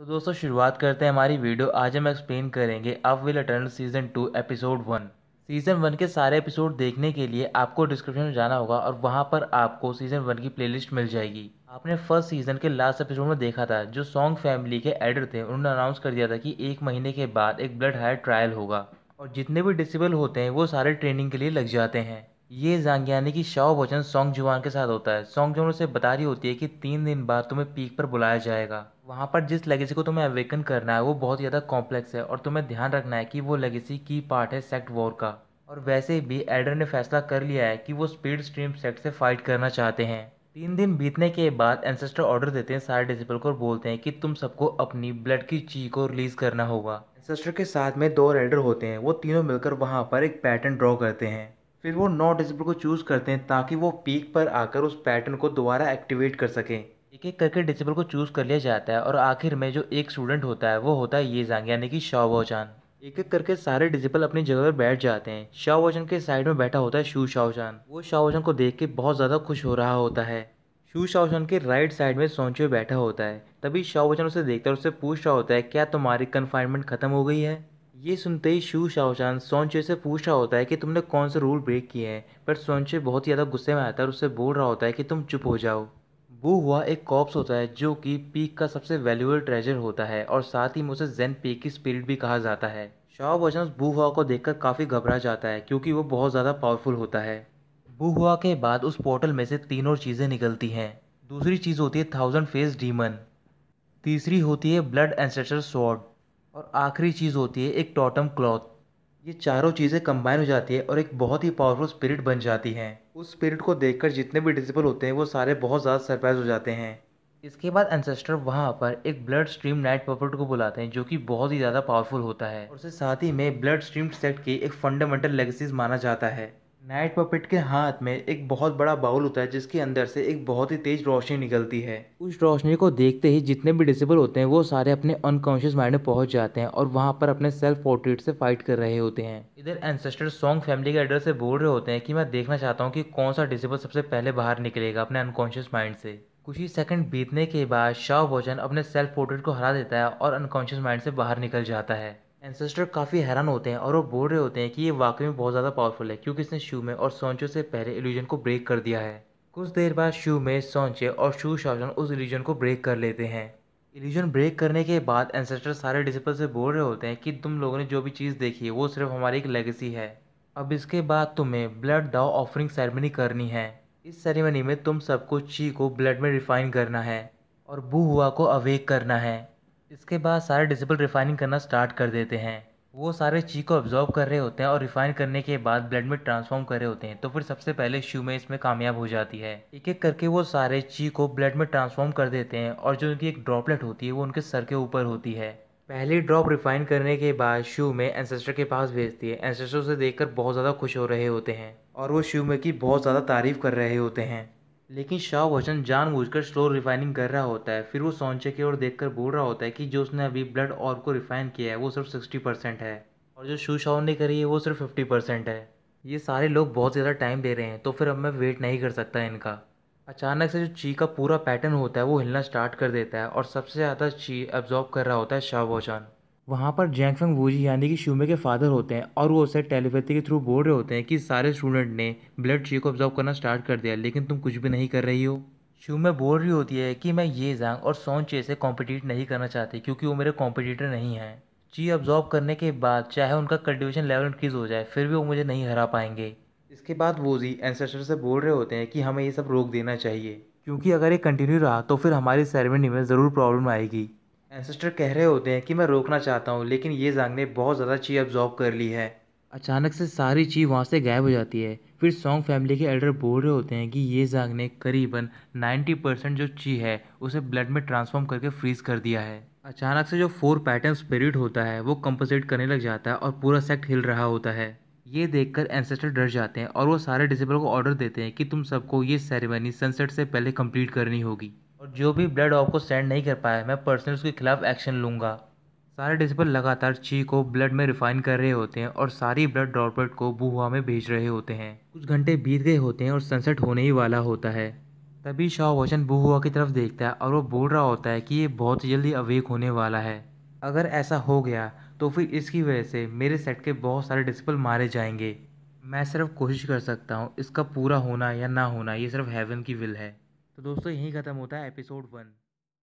तो दोस्तों, शुरुआत करते हैं हमारी वीडियो। आज हम एक्सप्लेन करेंगे अब will अटर्न season two episode one season one के सारे एपिसोड देखने के लिए आपको डिस्क्रिप्शन में जाना होगा और वहाँ पर आपको सीज़न वन की प्लेलिस्ट मिल जाएगी। आपने फ़र्स्ट सीज़न के लास्ट एपिसोड में देखा था, जो सॉन्ग फैमिली के एडर थे, उन्होंने अनाउंस कर दिया था कि एक महीने के बाद एक ब्लड हायर ट्रायल होगा। और जितने भी डिसेबल होते हैं, वो सारे ट्रेनिंग के लिए लग जाते हैं। ये जांगियानी की शाओ वचन सॉन्ग जुआन के साथ होता है। सॉन्ग जुआन उसे बता रही होती है कि तीन दिन बाद तुम्हें पीक पर बुलाया जाएगा। वहाँ पर जिस लेगेसी को तुम्हें अवेकन करना है, वो बहुत ज़्यादा कॉम्प्लेक्स है और तुम्हें ध्यान रखना है कि वो लेगेसी की पार्ट है सेक्ट वॉर का। और वैसे भी एडर ने फैसला कर लिया है कि वो स्पीड स्ट्रीम सेक्ट से फाइट करना चाहते हैं। तीन दिन बीतने के बाद एंसेस्टर ऑर्डर देते हैं सारे डिसिपल को और बोलते हैं कि तुम सबको अपनी ब्लड की ची को रिलीज़ करना होगा। एंसेस्टर के साथ में दो रेडर होते हैं। वो तीनों मिलकर वहाँ पर एक पैटर्न ड्रॉ करते हैं। फिर वो नौ डिसिपल को चूज़ करते हैं ताकि वो पीक पर आकर उस पैटर्न को दोबारा एक्टिवेट कर सकें। एक एक करके डिसिपल को चूज़ कर लिया जाता है और आखिर में जो एक स्टूडेंट होता है, वो होता है ये जांग, यानी कि शाओचान एक एक करके सारे डिसिपल अपनी जगह पर बैठ जाते हैं। शाओचान के साइड में बैठा होता है शू शाओचान वो शाओचान को देख के बहुत ज़्यादा खुश हो रहा होता है। शू शाओचान के राइट साइड में सोचे बैठा होता है। तभी शाओचान उसे देखता है उससे पूछ रहा होता है, क्या तुम्हारी कन्फाइनमेंट खत्म हो गई है? ये सुनते ही शू शाओचान सोनचे से पूछ रहा होता है कि तुमने कौन से रूल ब्रेक किए हैं? पर सोनचे बहुत ही ज़्यादा गुस्से में आता है और उससे बोल रहा होता है कि तुम चुप हो जाओ। वो हुआ एक कॉप्स होता है, जो कि पीक का सबसे वैल्यूएबल ट्रेजर होता है और साथ ही में उसे जेन पीक की स्पिरिट भी कहा जाता है। उस बू हुआ को देखकर काफ़ी घबरा जाता है, क्योंकि वो बहुत ज़्यादा पावरफुल होता है। बू हुआ के बाद उस पोर्टल में से तीन और चीज़ें निकलती हैं। दूसरी चीज़ होती है थाउज़ेंड फेस डीमन तीसरी होती है ब्लड एंसेस्टर स्वॉर्ड और आखिरी चीज़ होती है एक टॉटम क्लॉथ। ये चारों चीज़ें कंबाइन हो जाती है और एक बहुत ही पावरफुल स्पिरिट बन जाती हैं। उस स्पिरिट को देखकर जितने भी डिसिपल होते हैं, वो सारे बहुत ज़्यादा सरप्राइज़ हो जाते हैं। इसके बाद एंसेस्टर वहाँ पर एक ब्लड स्ट्रीम नाइट पॉपर्ट को बुलाते हैं, जो कि बहुत ही ज़्यादा पावरफुल होता है। और उसके साथ ही में ब्लड स्ट्रीम सेक्ट की एक फंडामेंटल लेगेसीज माना जाता है। नाइट पपेट के हाथ में एक बहुत बड़ा बाउल होता है, जिसके अंदर से एक बहुत ही तेज रोशनी निकलती है। उस रोशनी को देखते ही जितने भी डिसेबल होते हैं, वो सारे अपने अनकॉन्शियस माइंड में पहुँच जाते हैं और वहाँ पर अपने सेल्फ पोर्ट्रेट से फाइट कर रहे होते हैं। इधर एंसेस्टर सॉन्ग फैमिली के एड्रेस से बोल रहे होते हैं कि मैं देखना चाहता हूँ कि कौन सा डिसेबल सबसे पहले बाहर निकलेगा अपने अनकॉन्शियस माइंड से। कुछ ही सेकंड बीतने के बाद शाह भोजन अपने सेल्फ पोर्ट्रेट को हरा देता है और अनकॉन्शियस माइंड से बाहर निकल जाता है। एंसेस्टर काफ़ी हैरान होते हैं और वो बोल रहे होते हैं कि ये वाकई में बहुत ज़्यादा पावरफुल है, क्योंकि इसने शू में और सोंचो से पहले इल्यूजन को ब्रेक कर दिया है। कुछ देर बाद शू में सोंचे और शू शासन उस इल्यूजन को ब्रेक कर लेते हैं। इल्यूजन ब्रेक करने के बाद एंसेस्टर सारे डिसिपल से बोल रहे होते हैं कि तुम लोगों ने जो भी चीज़ देखी है, वो सिर्फ़ हमारी एक लेगेसी है। अब इसके बाद तुम्हें ब्लड दाव ऑफरिंग सेरेमनी करनी है। इस सेरेमनी में तुम सबको ची को ब्लड में रिफाइन करना है और बू हुआ को अवेक करना है। इसके बाद सारे डिसिबल रिफाइनिंग करना स्टार्ट कर देते हैं। वो सारे ची को ऑब्जॉर्व कर रहे होते हैं और रिफाइन करने के बाद ब्लड में ट्रांसफॉर्म कर रहे होते हैं। तो फिर सबसे पहले शू में इसमें कामयाब हो जाती है। एक एक करके वो सारे ची को ब्लड में ट्रांसफॉर्म कर देते हैं और जो उनकी एक ड्रॉपलेट होती है, वो उनके सर के ऊपर होती है। पहली ड्रॉप रिफाइन करने के बाद शू में एंसेस्टर के पास भेजती है। एंसेस्टर उसे देखकर बहुत ज़्यादा खुश हो रहे होते हैं और वो शू में की बहुत ज़्यादा तारीफ़ कर रहे होते हैं। लेकिन शाह वचन जानबूझकर स्लो रिफाइनिंग कर रहा होता है। फिर वो सोंचे की ओर देखकर बोल रहा होता है कि जो उसने अभी ब्लड और को रिफाइन किया है, वो सिर्फ़ सिक्सटी परसेंट है। और जो शू शाओ ने करी है, वो सिर्फ़ फिफ्टी परसेंट है। ये सारे लोग बहुत ज़्यादा टाइम दे रहे हैं तो फिर अब मैं वेट नहीं कर सकता इनका। अचानक से जो ची का पूरा पैटर्न होता है, वो हिलना स्टार्ट कर देता है और सबसे ज़्यादा ची एब्जॉर्ब कर रहा होता है शाह वोचान। वहाँ पर जैंगफेंग वूजी यानी कि शुमे के फादर होते हैं, और वो उसे टेलीपैथी के थ्रू बोल रहे होते हैं कि सारे स्टूडेंट ने ब्लड ची को ऑब्जॉर्व करना स्टार्ट कर दिया, लेकिन तुम कुछ भी नहीं कर रही हो। शुमे बोल रही होती है कि मैं ये जांग और सोन चे से कॉम्पिटिट नहीं करना चाहती, क्योंकि वो मेरे कॉम्पिटिटर नहीं हैं। ची ऑब्जॉर्व करने के बाद चाहे उनका कल्टिवेशन लेवल इंक्रीज हो जाए, फिर भी वो मुझे नहीं हरा पाएँगे। इसके बाद वोजी एंसेस्टर से बोल रहे होते हैं कि हमें ये सब रोक देना चाहिए, क्योंकि अगर ये कंटिन्यू रहा तो फिर हमारी सेरेमनी में ज़रूर प्रॉब्लम आएगी। एंसेस्टर कह रहे होते हैं कि मैं रोकना चाहता हूँ, लेकिन ये जांग ने बहुत ज़्यादा ची अब्जॉर्व कर ली है। अचानक से सारी ची वहाँ से गायब हो जाती है। फिर सॉन्ग फैमिली के एल्डर बोल रहे होते हैं कि ये जांग ने करीबन 90 परसेंट जो ची है, उसे ब्लड में ट्रांसफॉर्म करके फ्रीज कर दिया है। अचानक से जो फोर पैटर्न स्पिरिट होता है, वो कंपोजिट करने लग जाता है और पूरा सेक्ट हिल रहा होता है। ये देखकर एंसेस्टर डर जाते हैं और वो सारे डिसिपल को ऑर्डर देते हैं कि तुम सबको ये सेरेमनी सनसेट से पहले कंप्लीट करनी होगी। और जो भी ब्लड आपको सेंड नहीं कर पाया, मैं पर्सनल उसके खिलाफ एक्शन लूँगा। सारे डिसिपल लगातार ची को ब्लड में रिफाइन कर रहे होते हैं और सारी ब्लड ड्रॉपलेट को बुहुआ में भेज रहे होते हैं। कुछ घंटे बीत गए होते हैं और सनसेट होने ही वाला होता है। तभी शाह वचन बुहुआ की तरफ़ देखता है और वो बोल रहा होता है कि ये बहुत जल्दी अवेक होने वाला है। अगर ऐसा हो गया तो फिर इसकी वजह से मेरे सेट के बहुत सारे डिसिपल मारे जाएँगे। मैं सिर्फ़ कोशिश कर सकता हूँ, इसका पूरा होना या ना होना, ये सिर्फ़ हेवन की विल है। तो दोस्तों यहीं ख़त्म होता है एपिसोड वन।